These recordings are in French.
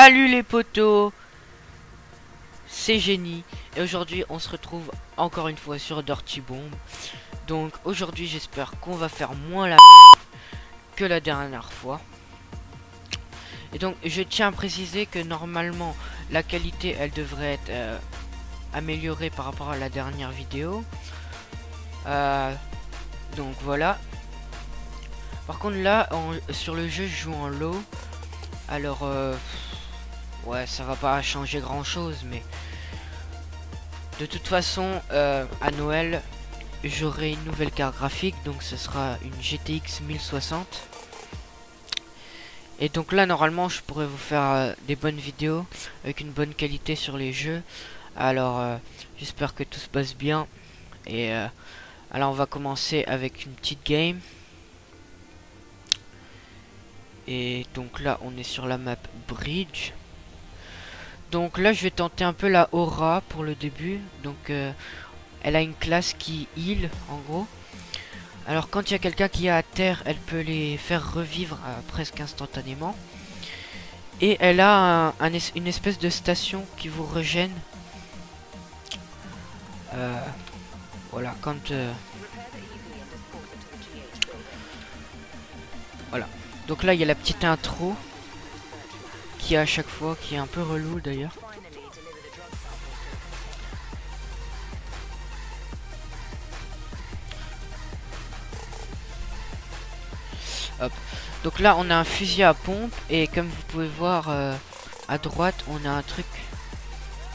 Salut les potos C'est Génie et aujourd'hui on se retrouve encore une fois sur Dirty Bomb. Donc aujourd'hui j'espère qu'on va faire moins la que la dernière fois. Et donc je tiens à préciser que normalement la qualité elle devrait être euh, améliorée par rapport à la dernière vidéo. Euh, donc voilà. Par contre là sur le jeu je joue en low. Alors euh, ouais ça va pas changer grand chose mais de toute façon à Noël j'aurai une nouvelle carte graphique donc ce sera une GTX 1060 et donc là normalement je pourrais vous faire euh, des bonnes vidéos avec une bonne qualité sur les jeux. Alors euh, j'espère que tout se passe bien. Et euh, alors on va commencer avec une petite game. Et donc là on est sur la map bridge donc là je vais tenter un peu la aura pour le début donc elle a une classe qui heal en gros. Alors quand il y a quelqu'un qui est à terre, elle peut les faire revivre euh, presque instantanément. Et elle a une espèce de station qui vous régène. Euh, voilà, quand... Euh, voilà. Donc là, il y a la petite intro. À chaque fois, qui est un peu relou d'ailleurs. Donc là, on a un fusil à pompe. Et comme vous pouvez voir euh, à droite, on a un truc.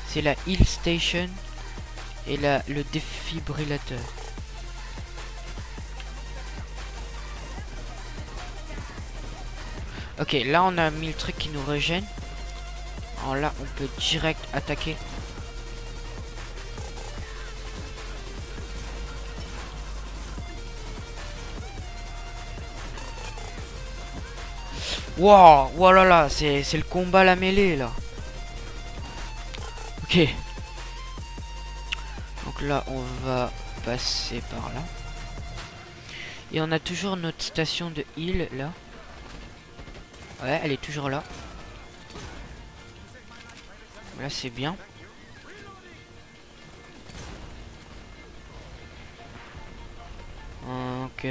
C'est la heal station. Et là, le défibrillateur. Ok, là on a mis le truc qui nous régène. Alors là, on peut direct attaquer Wow, voilà là, c'est le combat la mêlée là. Ok. Donc là, on va passer par là. Et on a toujours notre station de heal là. Ouais, elle est toujours là. Là, c'est bien. Ok.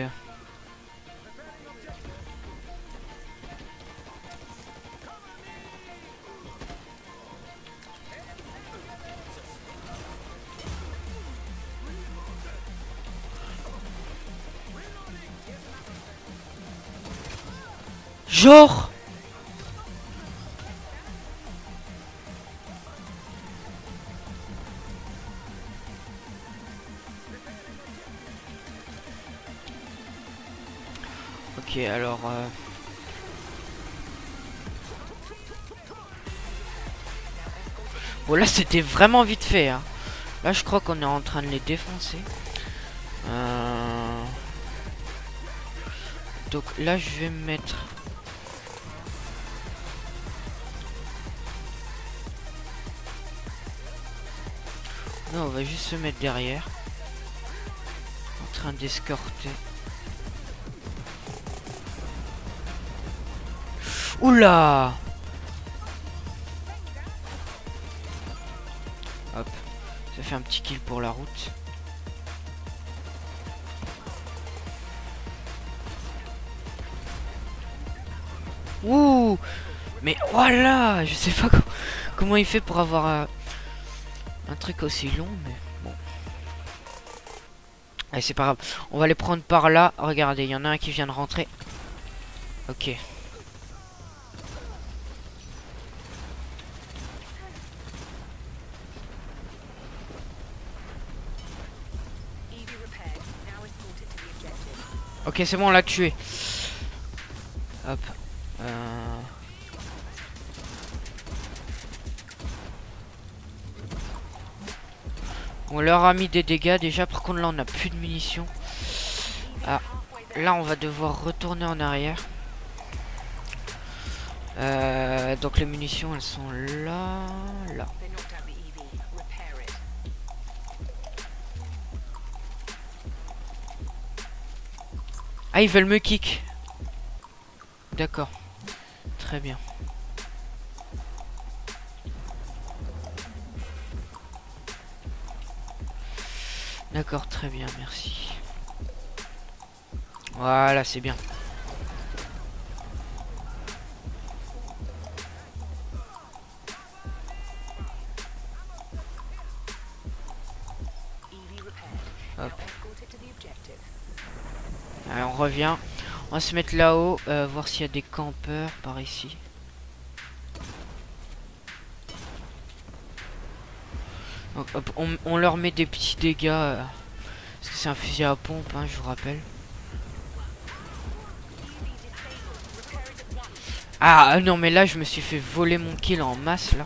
Genre c'était vraiment vite fait. Hein. Là, je crois qu'on est en train de les défoncer. Euh... Donc là, je vais mettre... Non, on va juste se mettre derrière. En train d'escorter. Oula Ça fait un petit kill pour la route. Ouh Mais voilà Je sais pas comment il fait pour avoir... Euh, un truc aussi long, mais bon. Allez, c'est pas grave. On va les prendre par là. Regardez, il y en a un qui vient de rentrer. Ok. Ok, c'est bon, on l'a tué. Hop. Euh... On leur a mis des dégâts déjà. Par contre, là, on n'a plus de munitions. Ah, là, on va devoir retourner en arrière. Euh, donc les munitions, elles sont là, là. Ah, ils veulent me kick. D'accord. Très bien. D'accord, très bien, merci. Voilà, c'est bien. Hop. Allez, on revient. On va se mettre là-haut, euh, voir s'il y a des campeurs par ici. On leur met des petits dégâts. euh, parce que c'est un fusil à pompe, hein, je vous rappelle. Ah non mais là je me suis fait voler mon kill en masse là.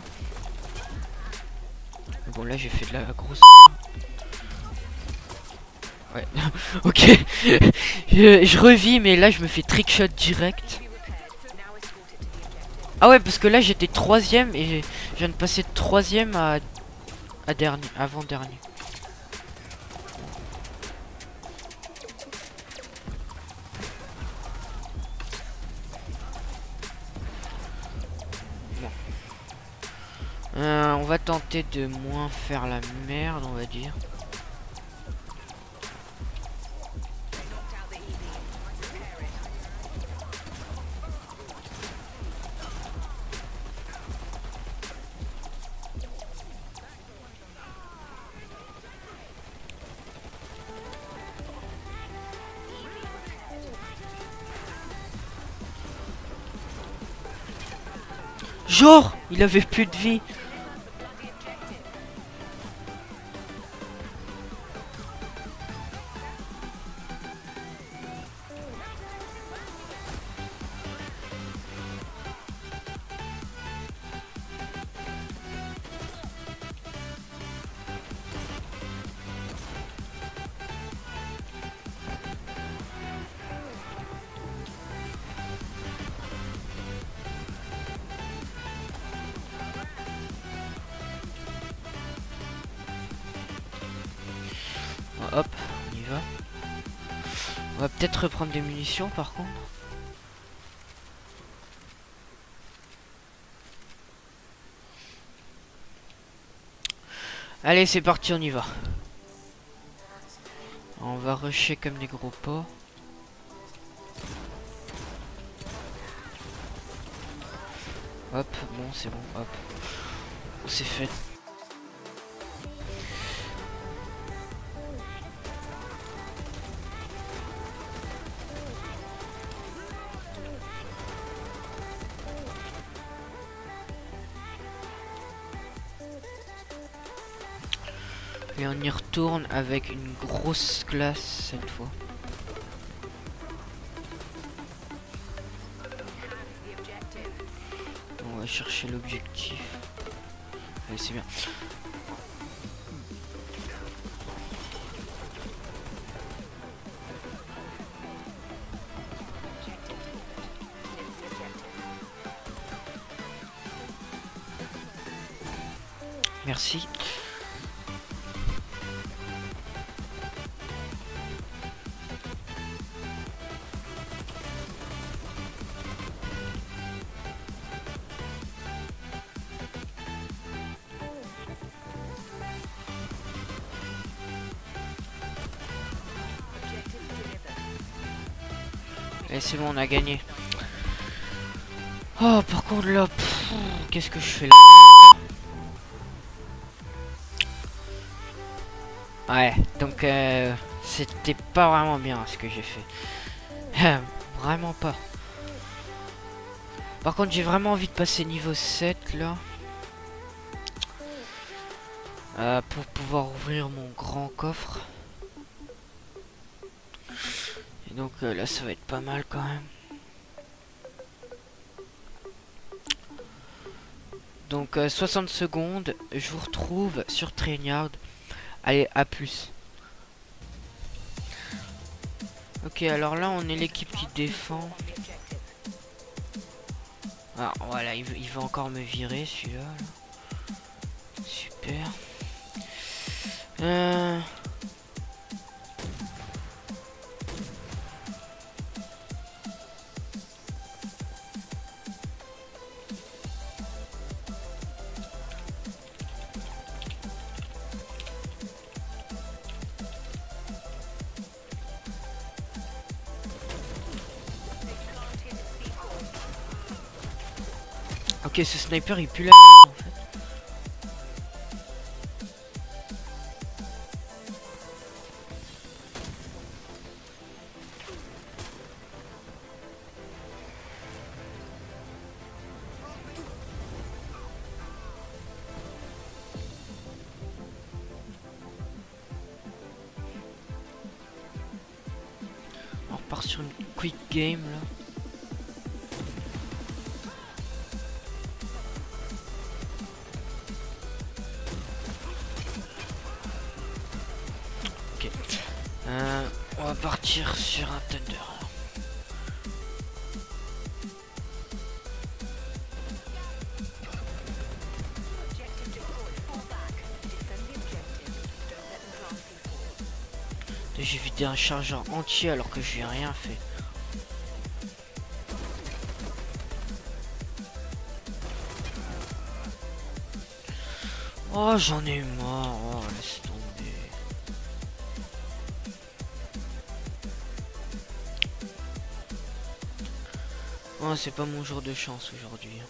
Bon là j'ai fait de la grosse. Ouais. ok. je, revis mais là je me fais trickshot direct. Ah ouais parce que là j'étais troisième et je viens de passer de troisième à, à dernier, avant dernier. Euh, on va tenter de moins faire la merde, on va dire. Il avait plus de vie. Hop, on y va. On va peut-être reprendre des munitions par contre. Allez, c'est parti, on y va. On va rusher comme des gros pots. Hop, bon, c'est bon, hop. C'est fait. Et on y retourne avec une grosse classe cette fois. On va chercher l'objectif. Allez, c'est bien. Merci. Et c'est bon, on a gagné. Oh, par contre là, qu'est-ce que je fais là Ouais, donc euh, c'était pas vraiment bien ce que j'ai fait. vraiment pas. Par contre, j'ai vraiment envie de passer niveau 7 là. Euh, pour pouvoir ouvrir mon grand coffre. Et donc euh, là, ça va être pas mal quand même. Donc euh, 60 secondes, je vous retrouve sur Trainyard. Allez, à plus. Ok, alors là, on est l'équipe qui défend. Ah, voilà, il, il va encore me virer celui-là. là. Super. Euh... Ok, ce sniper il pue la en fait. On repart sur une quick game là. Euh, on va partir sur un Thunder. J'ai vidé un chargeur entier alors que j'ai rien fait. Oh j'en ai marre, Oh c'est pas mon jour de chance aujourd'hui.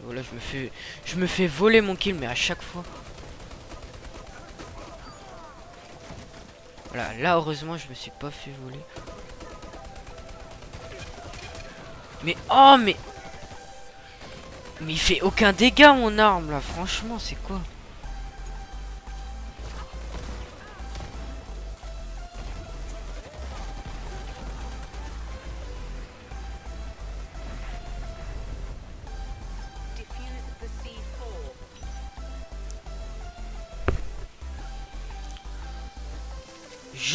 Voilà je me fais je me fais voler mon kill mais à chaque fois. Voilà, là heureusement je me suis pas fait voler. Mais oh mais Mais il fait aucun dégât mon arme là, franchement c'est quoi?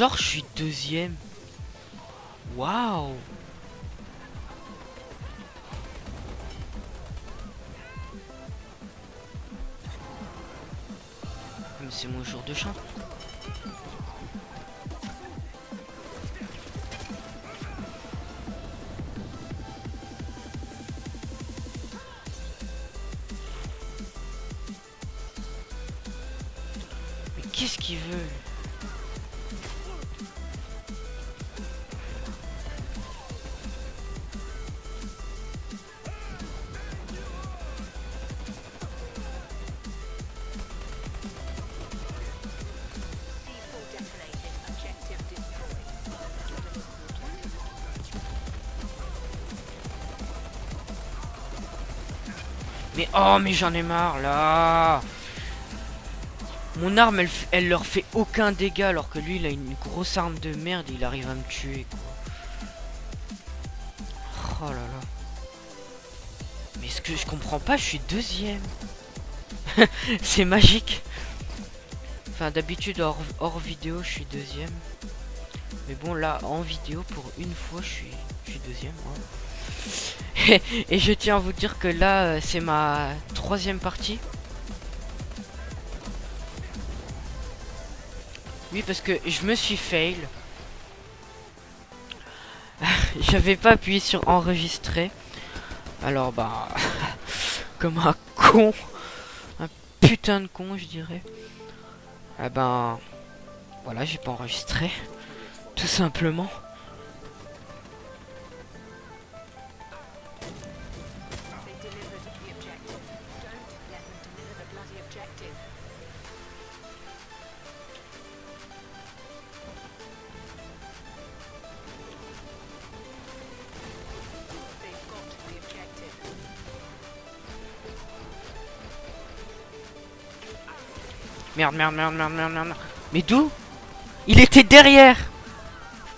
Genre je suis deuxième. Waouh c'est mon jour de chance. Oh mais j'en ai marre là Mon arme elle, leur fait aucun dégât alors que lui il a une grosse arme de merde il arrive à me tuer quoi. Oh là là. Mais ce que je comprends pas je suis deuxième. C'est magique. Enfin d'habitude hors, vidéo je suis deuxième. Mais bon là en vidéo pour une fois je suis, je suis deuxième. hein. Et je tiens à vous dire que là, euh, c'est ma troisième partie. Oui, parce que je me suis fail. J'avais pas appuyé sur enregistrer. Alors, bah, comme un con, un putain de con, je dirais. Ah ben, voilà, j'ai pas enregistré, tout simplement. Merde, merde, merde, merde, merde, merde. Mais d'où? Il était derrière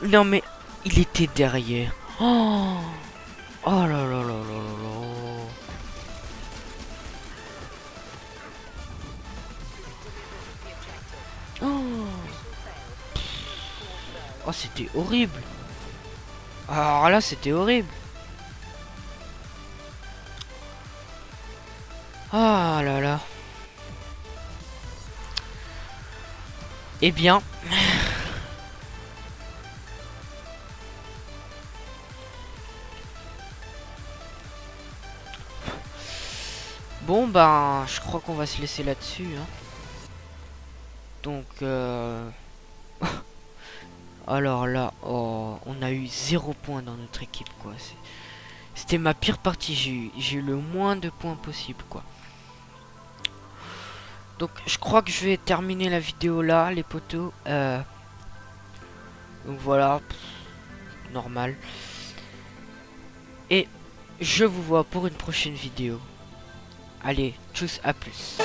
Non mais... Il était derrière. Oh Oh là là là là là là. Oh, oh c'était horrible. Alors là c'était horrible. Ah là là. Eh bien. Bon ben, je crois qu'on va se laisser là-dessus. hein. Donc, euh... Alors là, oh, on a eu zéro point dans notre équipe, quoi. C'était ma pire partie. J'ai eu, eu le moins de points possible, quoi. Donc, je crois que je vais terminer la vidéo là, les poteaux. Euh, Donc voilà, normal. Et je vous vois pour une prochaine vidéo. Allez, tchuss, à plus.